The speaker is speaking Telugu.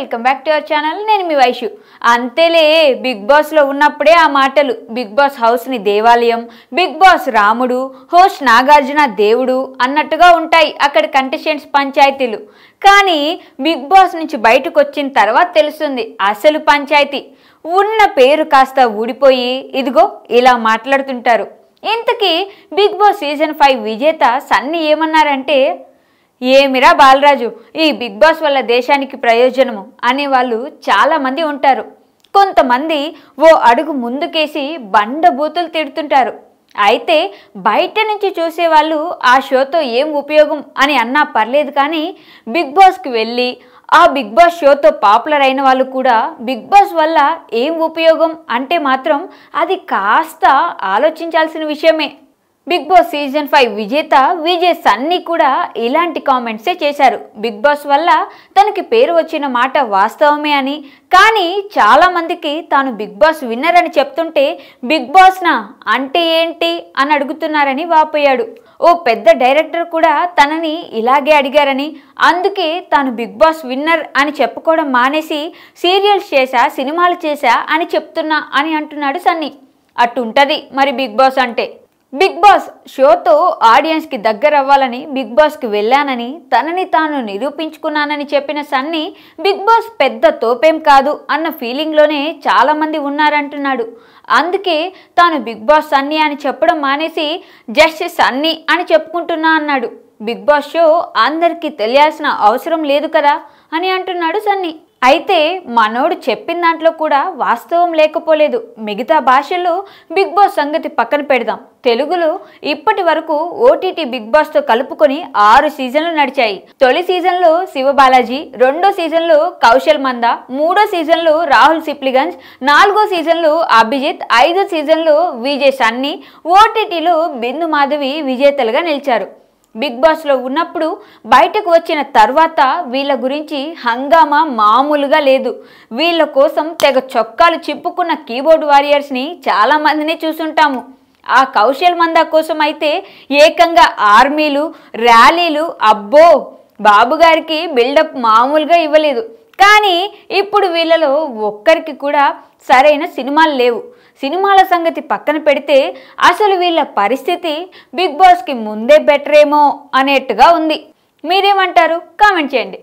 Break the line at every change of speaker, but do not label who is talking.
Welcome back to our channel. నేను మీ వైషు. అంతేలే బిగ్ బాస్లో ఉన్నప్పుడే ఆ మాటలు. బిగ్ బాస్ హౌస్ని దేవాలయం బిగ్ బాస్ రాముడు హోస్ట్ నాగార్జున దేవుడు అన్నట్టుగా ఉంటాయి అక్కడ కంటెస్టెంట్స్ పంచాయతీలు. కానీ బిగ్ బాస్ నుంచి బయటకు వచ్చిన తర్వాత తెలుస్తుంది అసలు పంచాయతీ. ఉన్న పేరు కాస్త ఊడిపోయి ఇదిగో ఇలా మాట్లాడుతుంటారు. ఇంతకీ బిగ్ బాస్ సీజన్ ఫైవ్ విజేత సన్ని ఏమన్నారంటే ఏమిరా బాలరాజు? ఈ బిగ్ బాస్ వల్ల దేశానికి ప్రయోజనము? అనే వాళ్ళు చాలామంది ఉంటారు. కొంతమంది ఓ అడుగు ముందుకేసి బండ బూతులు తిడుతుంటారు. అయితే బయట నుంచి చూసేవాళ్ళు ఆ షోతో ఏం ఉపయోగం అని అన్నా పర్లేదు కానీ బిగ్ బాస్కి వెళ్ళి ఆ బిగ్ బాస్ షోతో పాపులర్ అయిన వాళ్ళు కూడా బిగ్ బాస్ వల్ల ఏం ఉపయోగం అంటే మాత్రం అది కాస్త ఆలోచించాల్సిన విషయమే. బిగ్ బాస్ సీజన్ ఫైవ్ విజేత విజయ్ సన్నీ కూడా ఇలాంటి కామెంట్సే చేశారు. బిగ్ బాస్ వల్ల తనకి పేరు వచ్చిన మాట వాస్తవమే అని. కానీ చాలామందికి తాను బిగ్ బాస్ విన్నర్ అని చెప్తుంటే బిగ్ బాస్నా అంటే ఏంటి? అని అడుగుతున్నారని వాపోయాడు. ఓ పెద్ద డైరెక్టర్ కూడా తనని ఇలాగే అడిగారని. అందుకే తాను బిగ్ బాస్ విన్నర్ అని చెప్పుకోవడం మానేసి సీరియల్స్ చేశా సినిమాలు చేశా అని చెప్తున్నా అని అంటున్నాడు సన్నీ. అట్టుంటది మరి బిగ్ బాస్ అంటే. బిగ్ బాస్ షోతో ఆడియన్స్కి దగ్గర అవ్వాలని బిగ్ బాస్కి వెళ్ళానని తనని తాను నిరూపించుకున్నానని చెప్పిన సన్నీ బిగ్ బాస్ పెద్ద తోపేం కాదు అన్న ఫీలింగ్లోనే చాలామంది ఉన్నారంటున్నాడు. అందుకే తాను బిగ్ బాస్ సన్నీ అని చెప్పడం మానేసి జస్ట్ సన్నీ అని చెప్పుకుంటున్నా అన్నాడు. బిగ్ బాస్ షో అందరికీ తెలియాల్సిన అవసరం లేదు కదా అని అంటున్నాడు సన్నీ. అయితే మనోడు చెప్పిన దాంట్లో కూడా వాస్తవం లేకపోలేదు. మిగతా భాషల్లో బిగ్ బాస్ సంగతి పక్కన పెడదాం. తెలుగులో ఇప్పటి వరకు ఓటీటీ బిగ్ బాస్తో కలుపుకొని ఆరు సీజన్లు నడిచాయి. తొలి సీజన్లో శివబాలాజీ రెండో సీజన్లో కౌశల్ మంద మూడో సీజన్లో రాహుల్ సిప్లిగంజ్ నాలుగో సీజన్లో అభిజిత్ ఐదో సీజన్లో విజయ్ సన్నీ ఓటీటీలో బిందు మాధవి విజేతలుగా నిలిచారు. బిగ్ బాస్లో ఉన్నప్పుడు బయటకు వచ్చిన తర్వాత వీళ్ళ గురించి హంగామా మామూలుగా లేదు. వీళ్ళ కోసం తెగ చొక్కాలు చిప్పుకున్న కీబోర్డ్ వారియర్స్ని చాలామందిని చూసుంటాము. ఆ కౌశల్ మందా కోసం అయితే ఏకంగా ఆర్మీలు ర్యాలీలు అబ్బో! బాబుగారికి బిల్డప్ మామూలుగా ఇవ్వలేదు. కానీ ఇప్పుడు వీళ్ళలో ఒక్కరికి కూడా సరైన సినిమాలు లేవు. సినిమాల సంగతి పక్కన పెడితే అసలు వీళ్ళ పరిస్థితి బిగ్ బాస్కి ముందే బెటరేమో అనేట్టుగా ఉంది. మీరేమంటారు? కామెంట్ చేయండి.